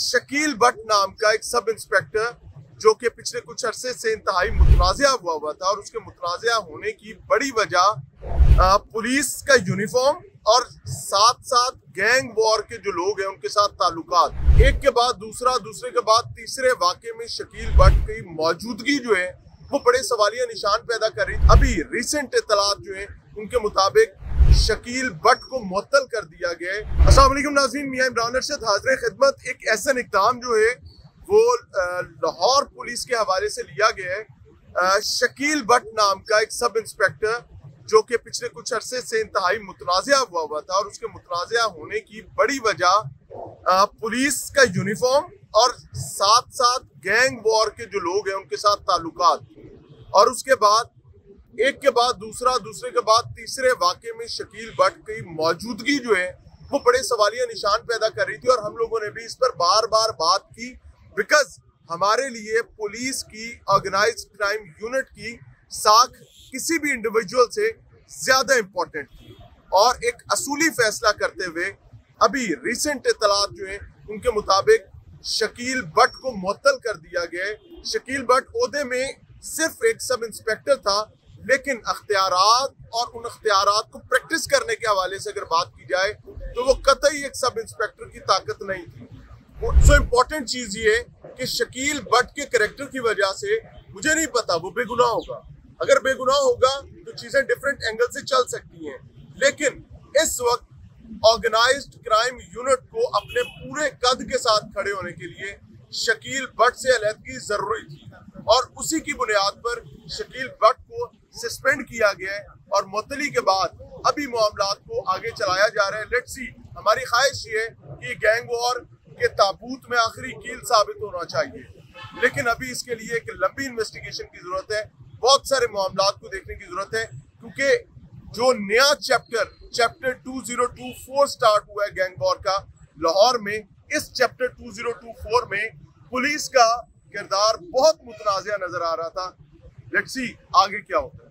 शकील भट्ट नाम का एक सब इंस्पेक्टर, जो कि पिछले कुछ अरसे से इंतहाई मुतनाज़ा हुआ हुआ था और उसके मुतनाज़ा होने की बड़ी वजह पुलिस का यूनिफॉर्म और साथ साथ गैंग वॉर के जो लोग हैं, उनके साथ ताल्लुकात। एक के बाद दूसरा, दूसरे के बाद तीसरे वाक़े में शकील भट्ट की मौजूदगी जो है, वो बड़े सवालिया निशान पैदा कर रही। अभी रिसेंट इतलात जो है, उनके मुताबिक शकील भट्ट को मुअत्तल कर दिया गया है। असल नाजीन मियाँ इमरान अरशद हाजिर खिदमत। एक ऐसा इकदाम जो है, वो लाहौर पुलिस के हवाले से लिया गया है। शकील भट्ट नाम का एक सब इंस्पेक्टर, जो कि पिछले कुछ अरसे से इंतहाई मुतनाज़ा हुआ हुआ था और उसके मुतनाज़ा होने की बड़ी वजह पुलिस का यूनिफॉर्म और साथ साथ गैंग वॉर के जो लोग हैं, उनके साथ ताल्लुकात। और उसके बाद एक के बाद दूसरा, दूसरे के बाद तीसरे वाक्य में शकील भट्ट की मौजूदगी जो है, वो बड़े सवालिया निशान पैदा कर रही थी और हम लोगों ने भी इस पर बार बार बात की बिकॉज़ हमारे लिए पुलिस की ऑर्गेनाइज क्राइम यूनिट की साख किसी भी इंडिविजुअल से ज़्यादा इम्पोर्टेंट थी। और एक असूली फैसला करते हुए अभी रिसेंट इतलात जो है, उनके मुताबिक शकील भट्ट को मुअत्तल कर दिया गया शकील भट्ट में सिर्फ़ एक सब इंस्पेक्टर था लेकिन अख्तियार और उन अख्तियार को प्रैक्टिस करने के हवाले से अगर बात की जाए तो वो कतई एक सब इंस्पेक्टर की ताकत नहीं थी। सो इम्पोर्टेंट चीज़ ये कि शकील भट्ट के करेक्टर की वजह से मुझे नहीं पता, वो बेगुनाह होगा। अगर बेगुनाह होगा तो चीज़ें डिफरेंट एंगल से चल सकती हैं। लेकिन इस वक्त ऑर्गेनाइज्ड क्राइम यूनिट को अपने पूरे कद के साथ खड़े होने के लिए शकील भट्ट से अलहदगी ज़रूरी थी। और उसी की बुनियाद पर शकील भट्ट को सस्पेंड किया गया है और मुतली के बाद अभी मामला को आगे चलाया जा रहा है। लेट्स सी हमारी ख्वाहिश ये है कि गैंग वॉर के ताबूत में आखिरी कील साबित होना चाहिए। लेकिन अभी इसके लिए एक लंबी इन्वेस्टिगेशन की ज़रूरत है। बहुत सारे मामला को देखने की ज़रूरत है, क्योंकि जो नया चैप्टर चैप्टर 2024 स्टार्ट हुआ है गैंग वॉर का, लाहौर में, इस चैप्टर 2024 में पुलिस का किरदार बहुत मुतनाज़ नज़र आ रहा था। लेट्स सी आगे क्या होता है।